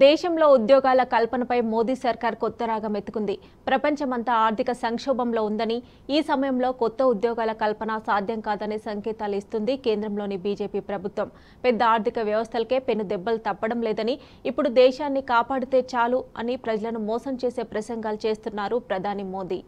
దేశంలో ఉద్యోగాల కల్పనపై మోదీ సర్కార్ కొత్త రాగం ఎత్తుకుంది. ప్రపంచమంతా ఆర్థిక సంక్షోభంలో ఉందని ఈ సమయంలో కొత్త ఉద్యోగాల కల్పన సాధ్యం కాదనే సంకేతాలు ఇస్తుంది కేంద్రంలోని బీజేపీ ప్రభుత్వం. పెద్ద ఆర్థిక వ్యవస్థలకే పెను దెబ్బలు తప్పడం లేదని ఇప్పుడు దేశాన్ని కాపాడితే చాలు అని ప్రజలను మోసం చేసే ప్రసంగాలు చేస్తున్నారు ప్రధాని మోదీ.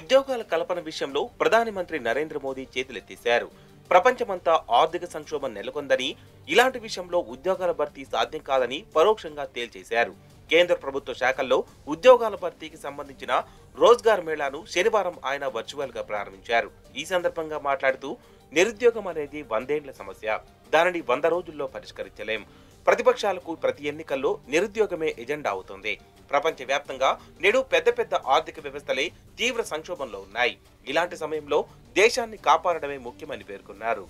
ఉద్యోగాల కల్పన విషయంలో ప్రధాని మంత్రి నరేంద్ర మోదీ చేతులెత్తేశారు. ప్రపంచమంతా ఆర్థిక సంక్షోభం నెలకొందని ఇలాంటి విషయంలో ఉద్యోగాల భర్తీ సాధ్యం కాదని పరోక్షంగా తేల్చేశారు. కేంద్ర ప్రభుత్వ శాఖల్లో ఉద్యోగాల భర్తీకి సంబంధించిన రోజ్గార్ మేళాను శనివారం ఆయన వర్చువల్గా ప్రారంభించారు. ఈ సందర్భంగా మాట్లాడుతూ నిరుద్యోగం అనేది వందేండ్ల సమస్య. దానిని వంద రోజుల్లో పరిష్కరించలేం. ప్రతిపక్షాలకు ప్రతి ఎన్నికల్లో నిరుద్యోగమే ఎజెండా అవుతుంది. ప్రపంచవ్యాప్తంగా నేడు పెద్ద పెద్ద ఆర్థిక వ్యవస్థలే తీవ్ర సంక్షోభంలో ఉన్నాయి. ఇలాంటి సమయంలో దేశాన్ని కాపాడడమే ముఖ్యమని పేర్కొన్నారు.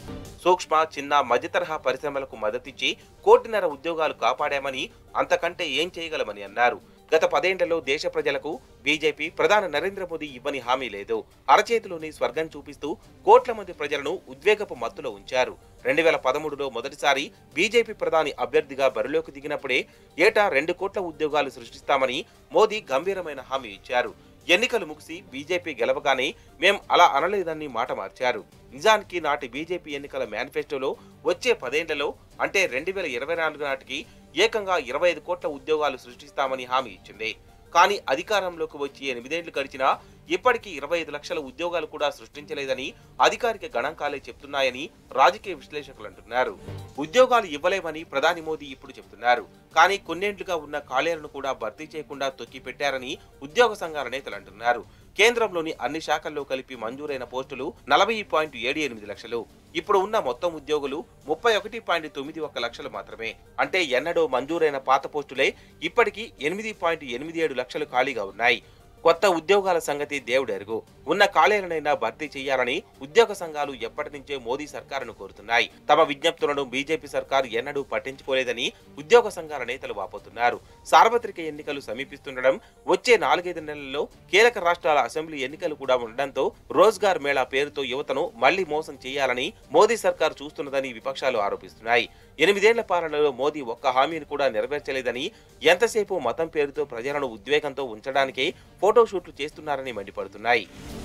సూక్ష్మ చిన్న మధ్యతరహా పరిశ్రమలకు మద్దతిచ్చి కోటిన్నర ఉద్యోగాలు కాపాడామని అంతకంటే ఏం చేయగలమని అన్నారు. గత పదేండ్లలో దేశ ప్రజలకు బీజేపీ ప్రధాని నరేంద్ర మోదీ ఇవ్వని హామీ లేదు. అరచేతిలోని స్వర్గం చూపిస్తూ కోట్ల మంది ప్రజలను ఉద్వేగపు మత్తులో ఉంచారు. రెండు వేల పదమూడులో మొదటిసారి బీజేపీ ప్రధాని అభ్యర్థిగా బరిలోకి దిగినప్పుడే ఏటా రెండు కోట్ల ఉద్యోగాలు సృష్టిస్తామని మోదీ గంభీరమైన హామీ ఇచ్చారు. ఎన్నికలు ముగిసి బీజేపీ గెలవగానే మేం అలా అనలేదని మాట మార్చారు. నిజానికి నాటి బీజేపీ ఎన్నికల మేనిఫెస్టోలో వచ్చే పదేండ్లలో అంటే రెండు వేల ఇరవై నాలుగు నాటికి ఏకంగా ఇరవై ఐదు కోట్ల ఉద్యోగాలు సృష్టిస్తామని హామీ ఇచ్చింది. కానీ అధికారంలోకి వచ్చి ఎనిమిదేళ్ళు గడిచినా ఇప్పటికీ ఇరవై ఐదు లక్షల ఉద్యోగాలు కూడా సృష్టించలేదని అధికారిక గణాంకాలే చెప్తున్నాయని రాజకీయ విశ్లేషకులు అంటున్నారు. ఉద్యోగాలు ఇవ్వలేమని ప్రధాని మోదీ ఇప్పుడు చెబుతున్నారు కానీ కొన్నేండ్లుగా ఉన్న ఖాళీలను కూడా భర్తీ చేయకుండా తొక్కి పెట్టారని ఉద్యోగ సంఘాల నేతలు అంటున్నారు. కేంద్రంలోని అన్ని శాఖల్లో కలిపి మంజూరైన పోస్టులు నలభై పాయింట్ ఏడు ఎనిమిది లక్షలు. ఇప్పుడు ఉన్న మొత్తం ఉద్యోగులు ముప్పై ఒకటి పాయింట్ తొమ్మిది ఒక్క లక్షలు మాత్రమే. అంటే ఎన్నడో మంజూరైన పాత పోస్టులే ఇప్పటికీ ఎనిమిది పాయింట్ ఎనిమిది ఏడు లక్షలు ఖాళీగా ఉన్నాయి. కొత్త ఉద్యోగాల సంగతి దేవుడెరుగు ఉన్న ఖాళీలనైనా భర్తీ చేయాలని ఉద్యోగ సంఘాలు ఎప్పటి నుంచే మోదీ సర్కారును కోరుతున్నాయి. తమ విజ్ఞప్తులను బీజేపీ సర్కారు ఎన్నడూ పట్టించుకోలేదని ఉద్యోగ సంఘాల నేతలు వాపోతున్నారు. సార్వత్రిక ఎన్నికలు సమీపిస్తుండడం వచ్చే నాలుగైదు నెలల్లో కీలక రాష్ట్రాల అసెంబ్లీ ఎన్నికలు కూడా ఉండడంతో రోజ్గార్ మేళా పేరుతో యువతను మళ్ళీ మోసం చేయాలని మోదీ సర్కారు చూస్తున్నదని విపక్షాలు ఆరోపిస్తున్నాయి. ఎనిమిదేళ్ళ పాలనలో మోదీ ఒక్క హామీని కూడా నెరవేర్చలేదని ఎంతసేపు మతం పేరుతో ప్రజలను ఉద్వేగంతో ఉంచడానికే ఫోటోషూట్లు చేస్తున్నారని మండిపడుతున్నాయి.